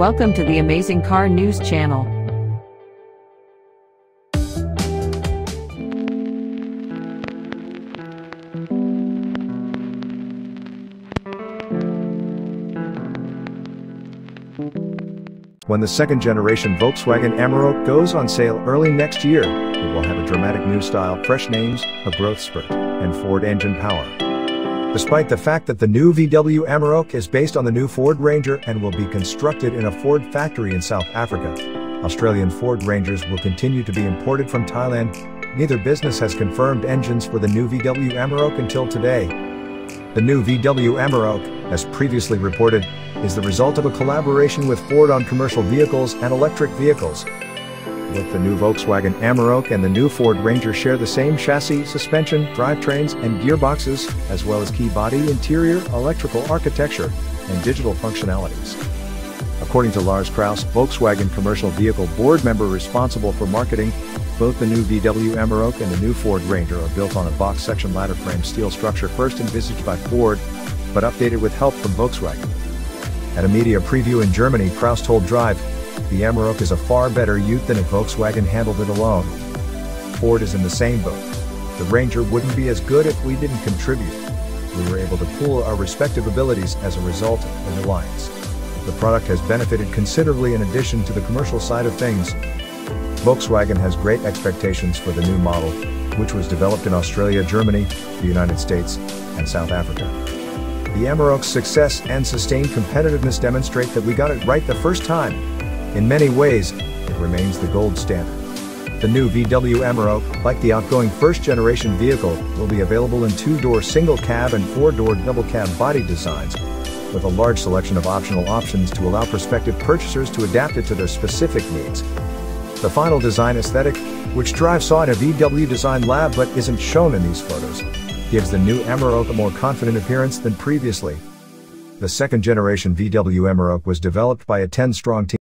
Welcome to the Amazing Car News Channel. When the second generation Volkswagen Amarok goes on sale early next year, it will have a dramatic new style, fresh names, a growth spurt, and Ford engine power. Despite the fact that the new VW Amarok is based on the new Ford Ranger and will be constructed in a Ford factory in South Africa, Australian Ford Rangers will continue to be imported from Thailand. Neither business has confirmed engines for the new VW Amarok until today. The new VW Amarok, as previously reported, is the result of a collaboration with Ford on commercial vehicles and electric vehicles. Both the new Volkswagen Amarok and the new Ford Ranger share the same chassis, suspension, drivetrains, and gearboxes, as well as key body interior, electrical architecture, and digital functionalities. According to Lars Krause, Volkswagen Commercial Vehicle Board member responsible for marketing, both the new VW Amarok and the new Ford Ranger are built on a box section ladder frame steel structure first envisaged by Ford, but updated with help from Volkswagen. At a media preview in Germany, Krause told Drive, the Amarok is a far better ute than a Volkswagen handled it alone. Ford is in the same boat. The Ranger wouldn't be as good if we didn't contribute. We were able to pool our respective abilities as a result of the alliance. The product has benefited considerably in addition to the commercial side of things. Volkswagen has great expectations for the new model, which was developed in Australia, Germany, the United States, and South Africa. The Amarok's success and sustained competitiveness demonstrate that we got it right the first time. In many ways, it remains the gold standard. The new VW Amarok, like the outgoing first-generation vehicle, will be available in two-door single cab and four-door double cab body designs, with a large selection of optional options to allow prospective purchasers to adapt it to their specific needs. The final design aesthetic, which Drive saw in a VW design lab but isn't shown in these photos, gives the new Amarok a more confident appearance than previously. The second generation VW Amarok was developed by a 10-strong team